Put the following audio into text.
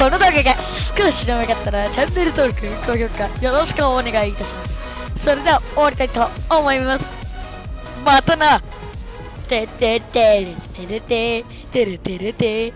この動画が少しでもよかったらチャンネル登録高評価よろしくお願いいたします。それでは終わりたいと思います。またな。てててれてれてれててれてれて。